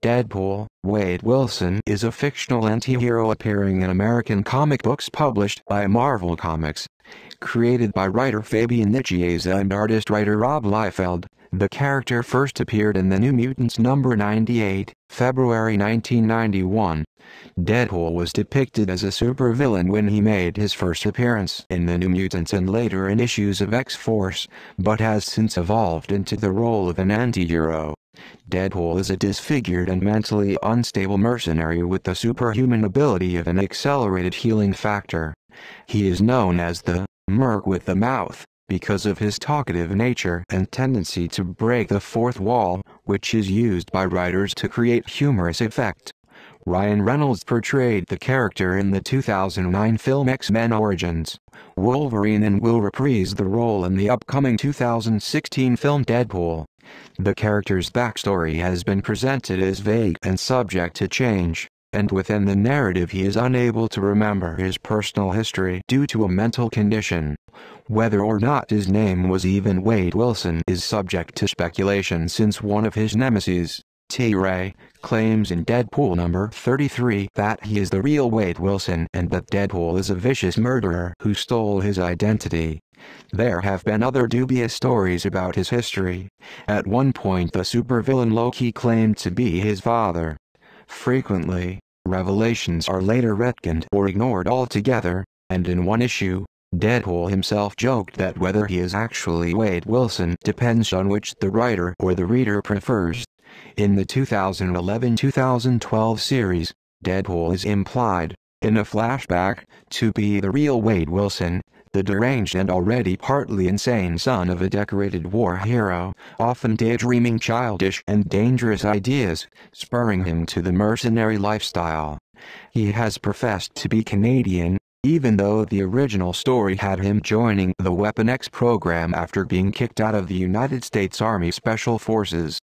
Deadpool, Wade Wilson is a fictional anti-hero appearing in American comic books published by Marvel Comics. Created by writer Fabian Nicieza and artist-writer Rob Liefeld, the character first appeared in The New Mutants number 98, February 1991. Deadpool was depicted as a supervillain when he made his first appearance in The New Mutants and later in issues of X-Force, but has since evolved into the role of an anti-hero. Deadpool is a disfigured and mentally unstable mercenary with the superhuman ability of an accelerated healing factor. He is known as the Merc with the Mouth because of his talkative nature and tendency to break the fourth wall, which is used by writers to create humorous effect. Ryan Reynolds portrayed the character in the 2009 film X-Men Origins. Wolverine and will reprise the role in the upcoming 2016 film Deadpool. The character's backstory has been presented as vague and subject to change, and within the narrative he is unable to remember his personal history due to a mental condition. Whether or not his name was even Wade Wilson is subject to speculation since one of his nemesis, T-Ray, claims in Deadpool number 33 that he is the real Wade Wilson and that Deadpool is a vicious murderer who stole his identity. There have been other dubious stories about his history. At one point the supervillain Loki claimed to be his father. Frequently, revelations are later retconned or ignored altogether, and in one issue, Deadpool himself joked that whether he is actually Wade Wilson depends on which the writer or the reader prefers. In the 2011-2012 series, Deadpool is implied, in a flashback, to be the real Wade Wilson, the deranged and already partly insane son of a decorated war hero, often daydreaming childish and dangerous ideas, spurring him to the mercenary lifestyle. He has professed to be Canadian, even though the original story had him joining the Weapon X program after being kicked out of the United States Army Special Forces.